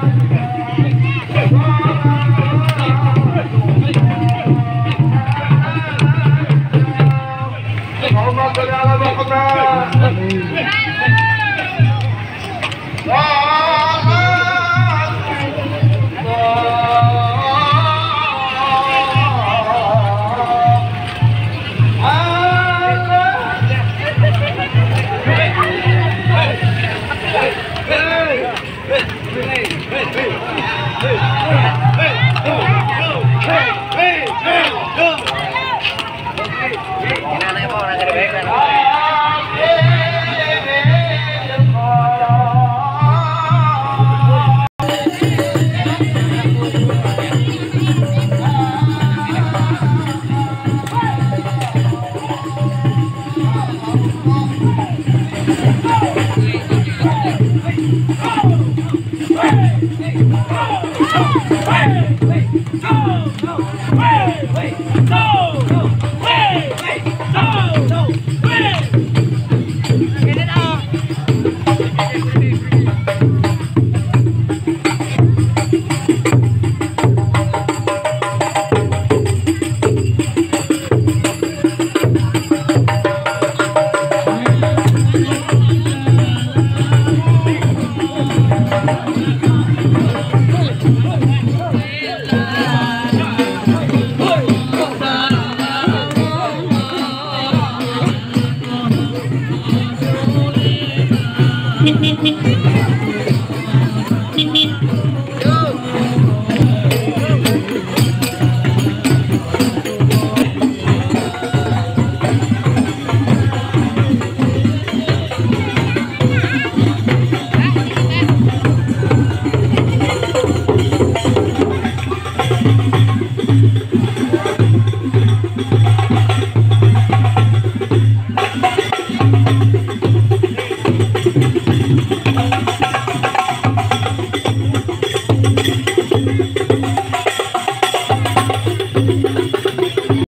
Thank you. Hey! Yo